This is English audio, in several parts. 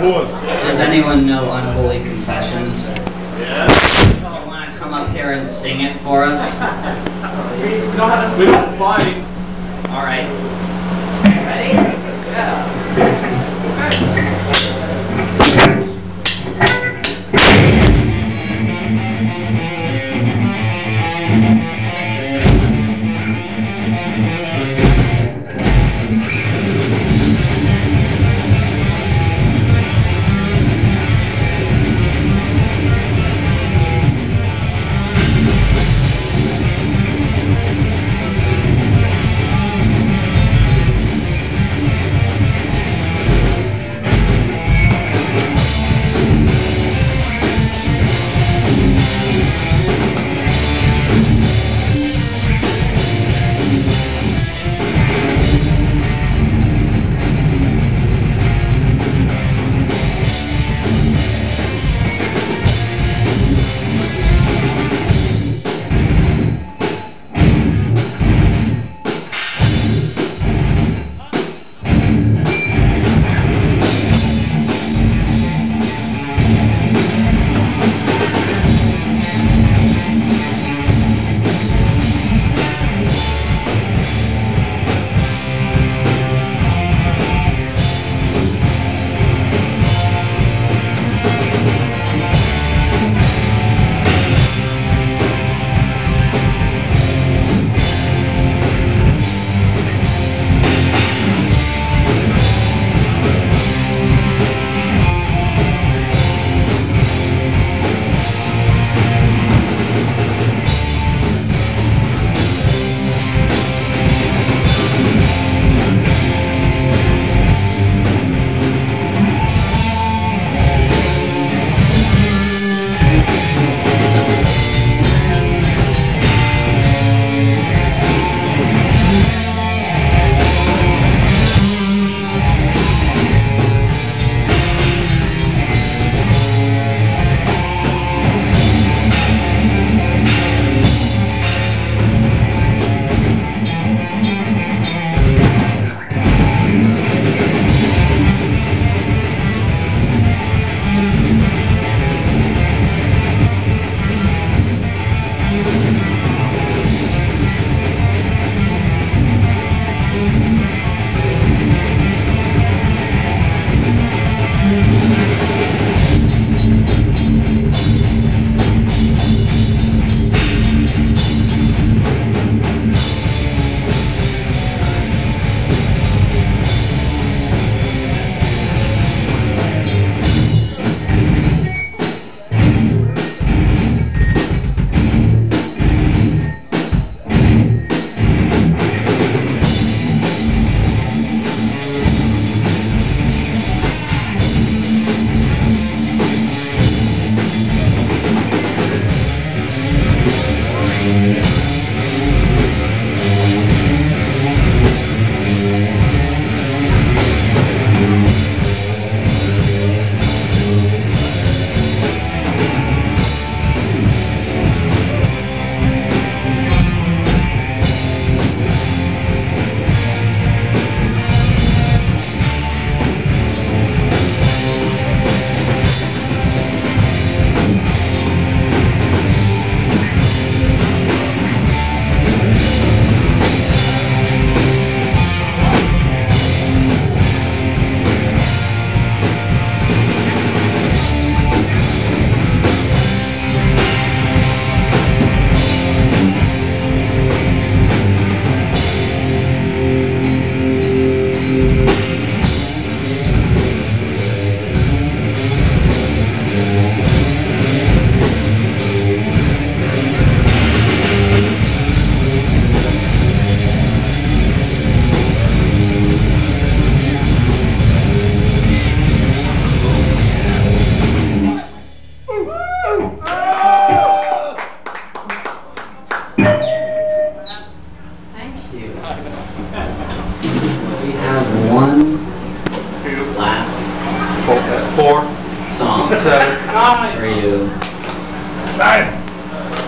Does anyone know Unholy Confessions? Yeah. Do you want to come up here and sing it for us? We don't have a single fight. All right.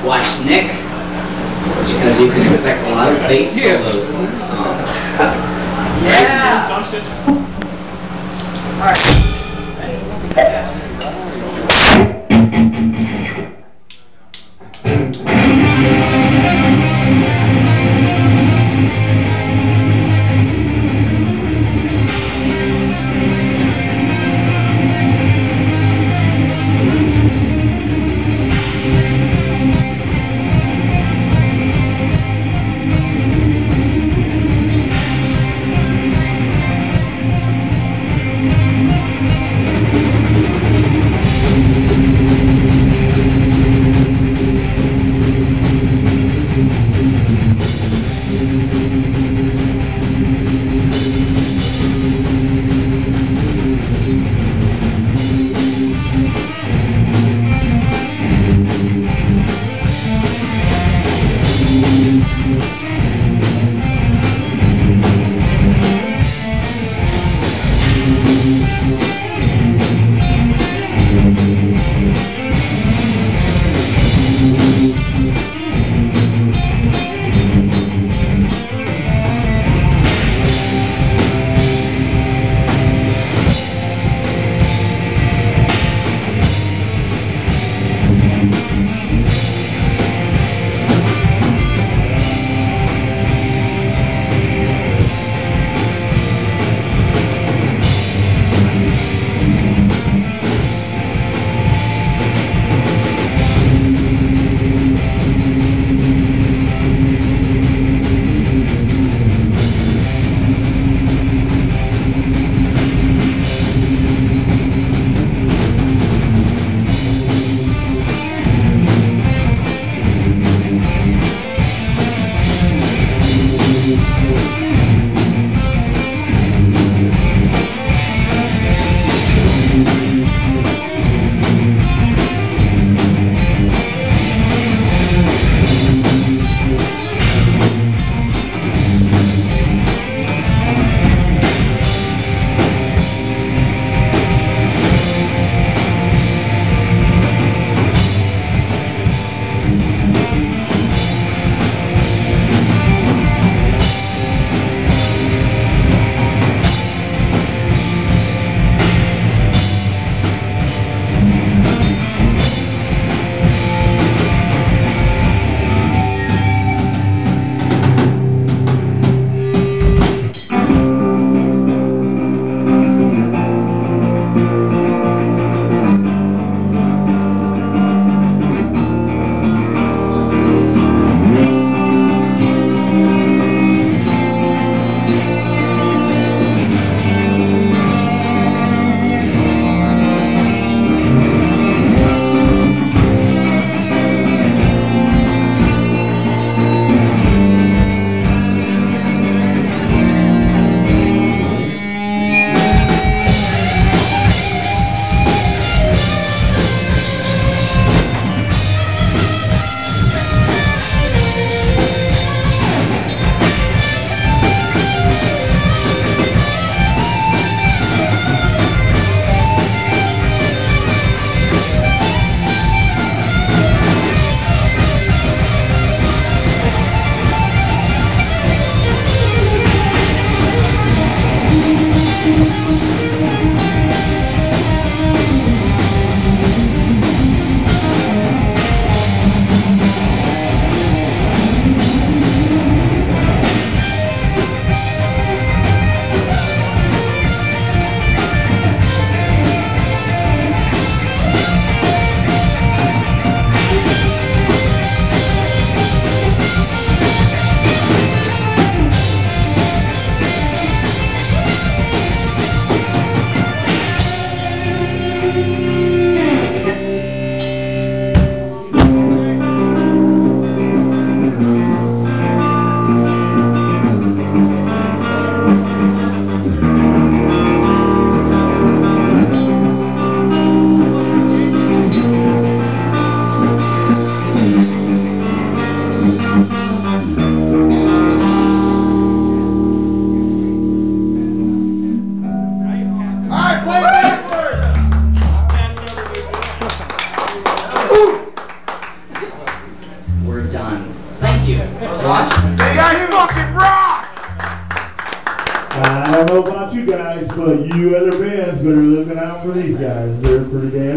Watch Nick Because you can expect a lot of bass solos in this song. Yeah! Don't. Alright.